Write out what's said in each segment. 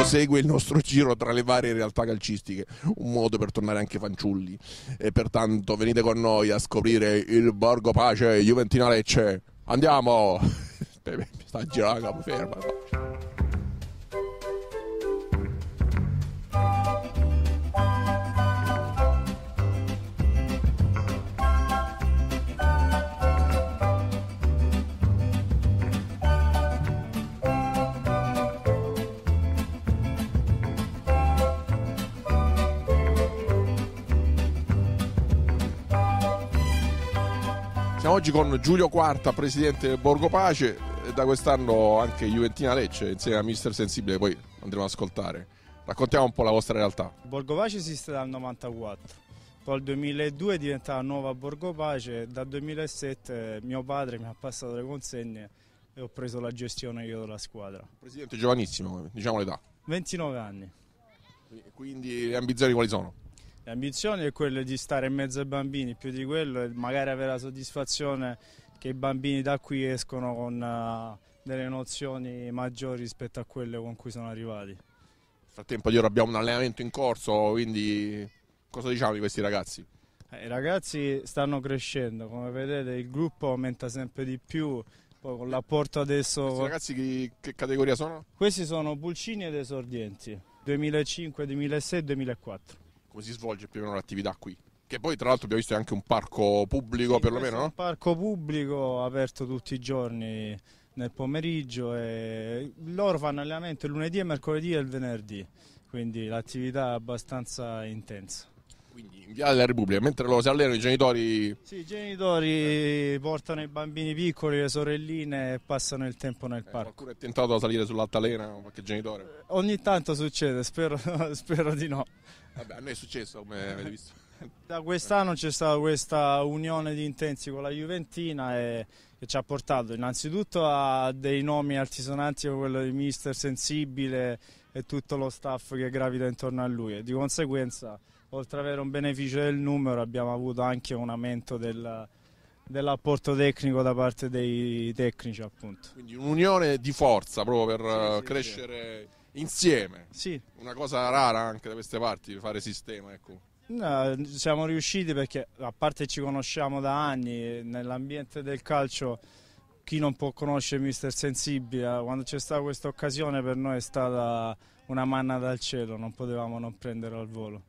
prosegue il nostro giro tra le varie realtà calcistiche, un modo per tornare anche fanciulli. E pertanto venite con noi a scoprire il Borgo Pace Juventina Lecce. Andiamo! Sta girando ferma. Siamo oggi con Giulio Quarta, presidente del Borgo Pace e da quest'anno anche Juventina Lecce insieme a Mister Sensibile, poi andremo ad ascoltare. Raccontiamo un po' la vostra realtà. Borgo Pace esiste dal 94, poi nel 2002 è diventata nuova Borgo Pace dal 2007 mio padre mi ha passato le consegne e ho preso la gestione io della squadra. Presidente giovanissimo, diciamo l'età. 29 anni. Quindi le ambizioni quali sono? Le ambizioni è quelle di stare in mezzo ai bambini, più di quello, e magari avere la soddisfazione che i bambini da qui escono con uh, delle nozioni maggiori rispetto a quelle con cui sono arrivati. Nel frattempo di ora abbiamo un allenamento in corso, quindi cosa diciamo di questi ragazzi? Eh, I ragazzi stanno crescendo, come vedete il gruppo aumenta sempre di più, poi con l'apporto adesso... Questi ragazzi che, che categoria sono? Questi sono pulcini ed esordienti, 2005, 2006, 2004 come si svolge più o meno l'attività qui? Che poi tra l'altro abbiamo visto è anche un parco pubblico sì, perlomeno, no? Un parco pubblico aperto tutti i giorni nel pomeriggio e loro fanno allenamento il lunedì, il mercoledì e il venerdì, quindi l'attività è abbastanza intensa. Quindi in via della Repubblica, mentre loro si allenano i genitori... Sì, i genitori portano i bambini piccoli, le sorelline e passano il tempo nel eh, parco. Qualcuno è tentato a salire sull'altalena, qualche genitore? Ogni tanto succede, spero, spero di no. Vabbè, a noi è successo, come avete visto. Da quest'anno c'è stata questa unione di intensi con la Juventina e, che ci ha portato innanzitutto a dei nomi altisonanti come quello di Mister Sensibile e tutto lo staff che gravita intorno a lui e di conseguenza oltre ad avere un beneficio del numero abbiamo avuto anche un aumento del, dell'apporto tecnico da parte dei tecnici appunto. Quindi un'unione di forza proprio per sì, sì, crescere... Sì insieme. Sì. Una cosa rara anche da queste parti, fare sistema. Ecco. No, siamo riusciti perché a parte ci conosciamo da anni, nell'ambiente del calcio chi non può conoscere Mister Sensibile, quando c'è stata questa occasione per noi è stata una manna dal cielo, non potevamo non prendere al volo.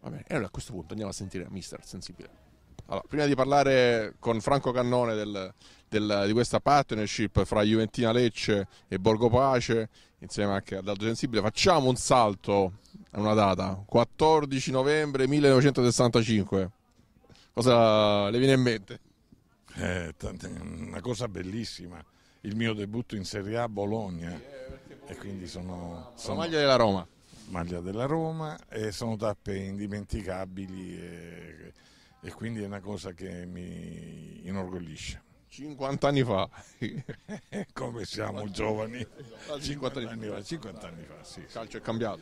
Va bene, e allora a questo punto andiamo a sentire Mister Sensibile. Allora, prima di parlare con Franco Cannone del, del, di questa partnership fra Juventina Lecce e Borgo Pace, insieme anche ad Aldo Sensibile, facciamo un salto a una data, 14 novembre 1965. Cosa le viene in mente? Eh, una cosa bellissima, il mio debutto in Serie A Bologna e quindi sono, sono... La maglia della Roma. Maglia della Roma e sono tappe indimenticabili e e quindi è una cosa che mi inorgoglisce. 50 anni fa. Come siamo giovani. 50 anni fa. 50 anni fa, sì. Il calcio è cambiato.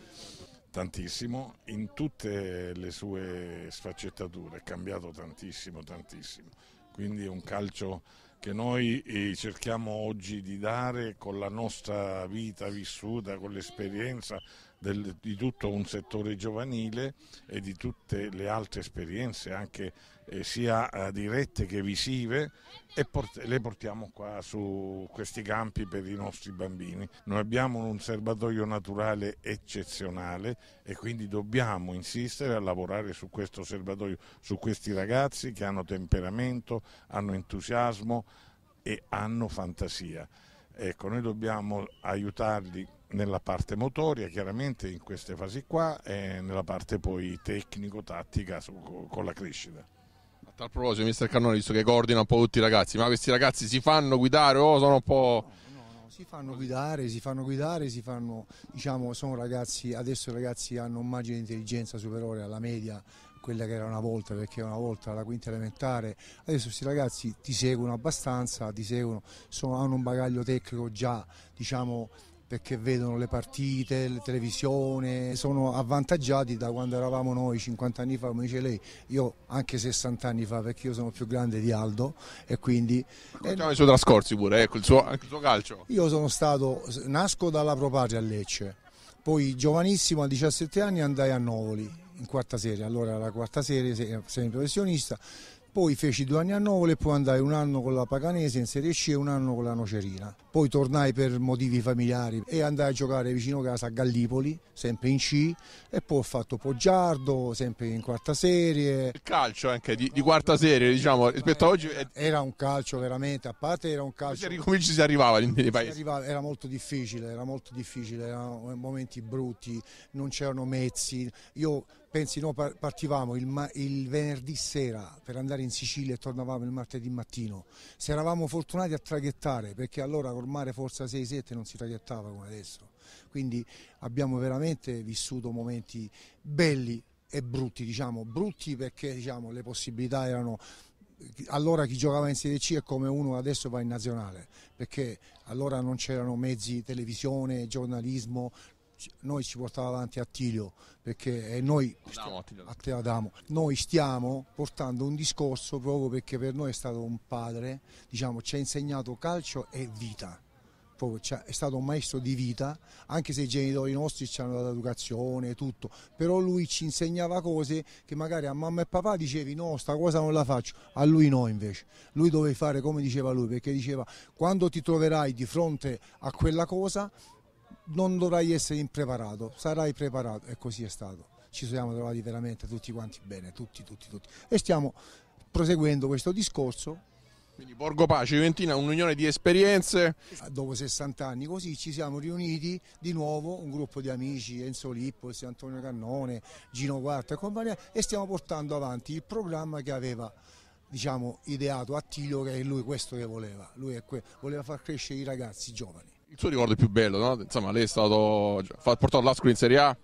Tantissimo, in tutte le sue sfaccettature, è cambiato tantissimo, tantissimo. Quindi è un calcio che noi eh, cerchiamo oggi di dare con la nostra vita vissuta, con l'esperienza del, di tutto un settore giovanile e di tutte le altre esperienze, anche eh, sia eh, dirette che visive, e port le portiamo qua su questi campi per i nostri bambini. Noi abbiamo un serbatoio naturale eccezionale e quindi dobbiamo insistere a lavorare su questo serbatoio, su questi ragazzi che hanno temperamento, hanno entusiasmo e hanno fantasia. Ecco, noi dobbiamo aiutarli nella parte motoria, chiaramente in queste fasi qua, e nella parte poi tecnico-tattica con la crescita. A tal proposito, mister Cannone, visto che coordina un po' tutti i ragazzi, ma questi ragazzi si fanno guidare o sono un po'... No, no, si fanno guidare, si fanno guidare, si fanno, diciamo, sono ragazzi, adesso i ragazzi hanno un margine di intelligenza superiore alla media quella che era una volta, perché una volta alla quinta elementare, adesso questi ragazzi ti seguono abbastanza, ti seguono, sono, hanno un bagaglio tecnico già diciamo, perché vedono le partite, la televisione, sono avvantaggiati da quando eravamo noi 50 anni fa, come dice lei, io anche 60 anni fa perché io sono più grande di Aldo e quindi... Facciamo i suoi trascorsi pure, ecco, il suo, anche il suo calcio. Io sono stato, nasco dalla Propatria a Lecce, Poi giovanissimo a 17 anni andai a Novoli in quarta serie, allora la quarta serie semiprofessionista, poi feci due anni a Novole e poi andai un anno con la Paganese in Serie C e un anno con la Nocerina. Poi tornai per motivi familiari e andai a giocare vicino casa a Gallipoli, sempre in C, e poi ho fatto Poggiardo, sempre in quarta serie. Il calcio anche di, di quarta serie, diciamo, rispetto a oggi... È... Era un calcio veramente, a parte era un calcio... Come ci si arrivava nei paesi? Arrivava, era molto difficile, era molto difficile, erano momenti brutti, non c'erano mezzi. Io pensi, noi partivamo il, il, venerdì sera per andare in Sicilia e tornavamo il martedì mattino. Se eravamo fortunati a traghettare, perché allora col mare forza 6-7 non si traghettava come adesso. Quindi abbiamo veramente vissuto momenti belli e brutti, diciamo, brutti perché diciamo, le possibilità erano allora chi giocava in Serie C è come uno adesso va in nazionale, perché allora non c'erano mezzi televisione, giornalismo, noi ci portava avanti Attilio perché noi stiamo, Adamo, noi stiamo portando un discorso proprio perché per noi è stato un padre, diciamo, ci ha insegnato calcio e vita. Cioè, è stato un maestro di vita, anche se i genitori nostri ci hanno dato educazione, tutto, però lui ci insegnava cose che magari a mamma e papà dicevi no, sta cosa non la faccio, a lui no invece, lui doveva fare come diceva lui, perché diceva quando ti troverai di fronte a quella cosa non dovrai essere impreparato, sarai preparato e così è stato. Ci siamo trovati veramente tutti quanti bene, tutti, tutti, tutti. E stiamo proseguendo questo discorso. Quindi Borgo Pace, Juventina, un'unione di esperienze. Dopo 60 anni così ci siamo riuniti di nuovo, un gruppo di amici, Enzo Lippo, Antonio Cannone, Gino Quarta e compagnia, e stiamo portando avanti il programma che aveva diciamo, ideato Attilio, che è lui questo che voleva. Lui voleva far crescere i ragazzi giovani il suo ricordo più bello, no? Insomma, lei è stato ha portato l'Ascoli in Serie A,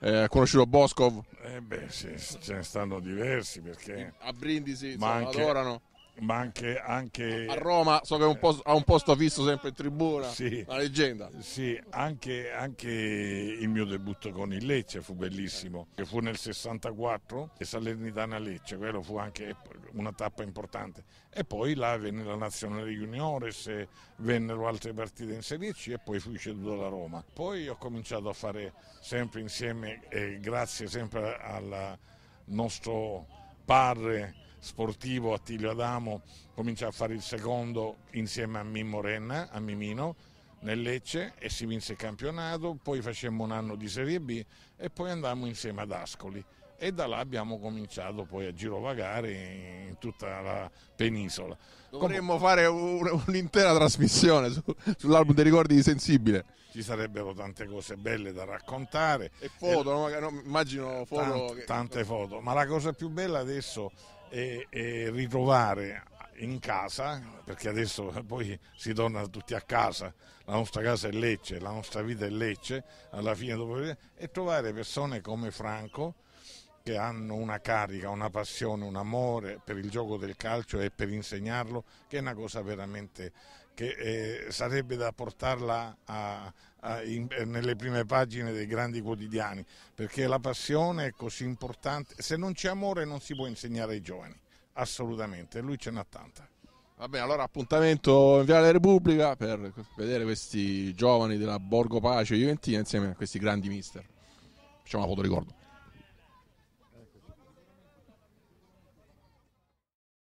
eh, ha conosciuto Boscov. Eh beh, sì, ce ne stanno diversi perché a Brindisi insomma, anche, adorano ma anche, anche, a Roma so che un posto, ha un posto fisso sempre in tribuna sì, una leggenda. Sì, anche, anche, il mio debutto con il Lecce fu bellissimo che fu nel 64 e Salernitana Lecce quello fu anche una tappa importante. E poi là venne la nazionale juniores vennero altre partite in Serie C e poi fui ceduto alla Roma. Poi ho cominciato a fare sempre insieme e grazie sempre al nostro padre sportivo Attilio Adamo comincia a fare il secondo insieme a Mimmo Renna, a Mimino, nel Lecce e si vinse il campionato, poi facemmo un anno di Serie B e poi andammo insieme ad Ascoli e da là abbiamo cominciato poi a girovagare in tutta la penisola. Dovremmo Come... fare un, un'intera trasmissione su, sull'album dei ricordi di Sensibile. Ci sarebbero tante cose belle da raccontare. E foto, e... No? immagino foto. Tante, che... tante foto, ma la cosa più bella adesso e, e ritrovare in casa, perché adesso poi si torna tutti a casa, la nostra casa è Lecce, la nostra vita è Lecce, alla fine dopo, e trovare persone come Franco che hanno una carica, una passione, un amore per il gioco del calcio e per insegnarlo, che è una cosa veramente che eh, sarebbe da portarla a, a, in, nelle prime pagine dei grandi quotidiani, perché la passione è così importante. Se non c'è amore non si può insegnare ai giovani, assolutamente, lui ce n'ha tanta. Va bene, allora appuntamento in Viale Repubblica per vedere questi giovani della Borgo Pace Juventina insieme a questi grandi mister. Facciamo una foto ricordo.